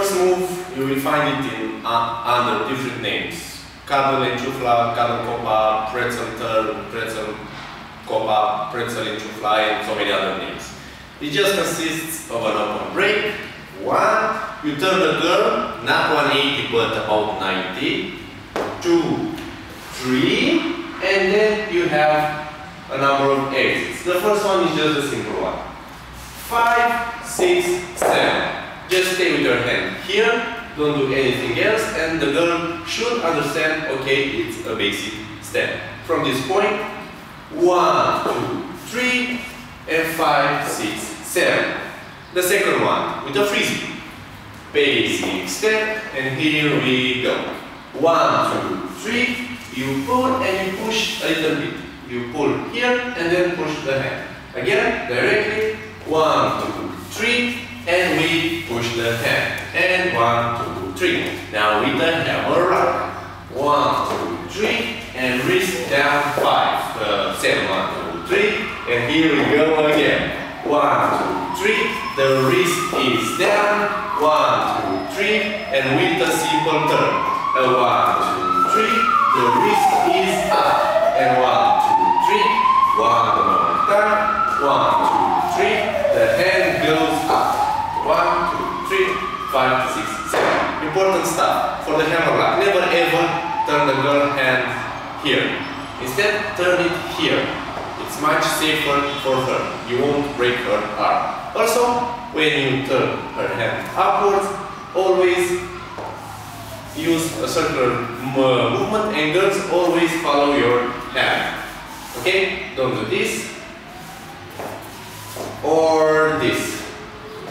first move, you will find it in uh, under different names. Cardinal enchufla, cardinal copa, pretzel turn, pretzel copa, pretzel enchufla, and so many other names. It just consists of an open break, one, you turn the curve, not 180 but about 90, two, three, and then you have a number of exits. The first one is just a simple one. Five, six, seven. Just stay with your hand here, don't do anything else, and the girl should understand, okay, it's a basic step. From this point, one, two, three, and five, six, seven. The second one, with a frisbee. Basic step, and here we go. One, two, three, you pull and you push a little bit. You pull here and then push the hand. Again, directly, one, two, three, and we push the hand. And one, three. Now with the hammer lock. One, two, three, and wrist down five. Uh, seven, one, two, three, and here we go again. One, two, three, the wrist is down. One, two, three, and with the simple turn. One, two, three, the wrist is up. And one, two, three, one more time. One, two, three, the hand goes up. One, two, three, five. Important stuff for the hammer lock. Never ever turn the girl hand here. Instead, turn it here. It's much safer for her. You won't break her arm. Also, when you turn her hand upwards, always use a circular movement and girls always follow your hand. Okay? Don't do this or this.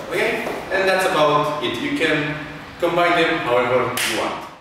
Okay? And that's about it. You can combine them however you want.